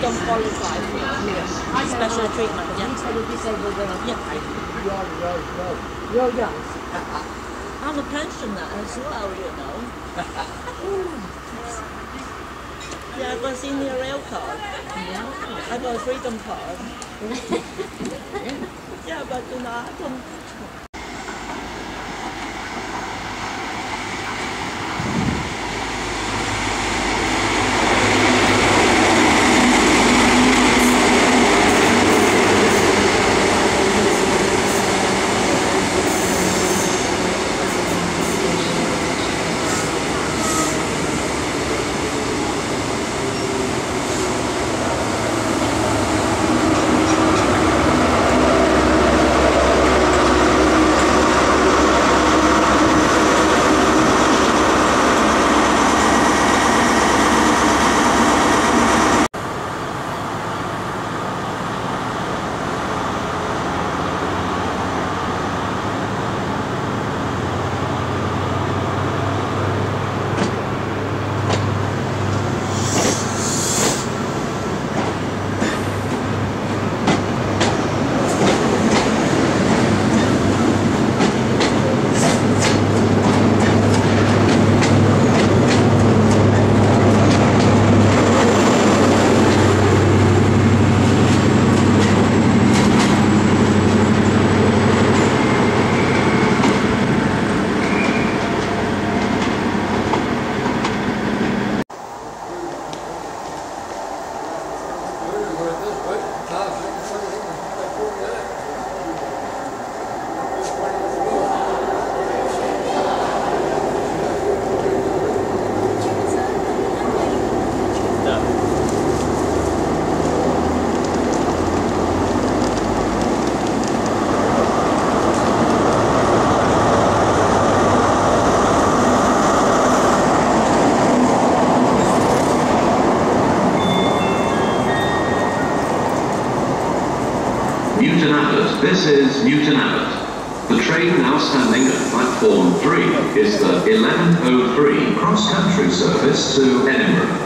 don't qualify for special treatment. Yeah. yeah. You're, you're, you're, young. I'm a pensioner as well, you know. yeah, I've got senior rail card. Yeah. I've got a freedom card. yeah, but you know, I don't. 아. Abbot, this is Newton Abbot. The train now standing at platform 3 is the 1103 cross-country service to Edinburgh.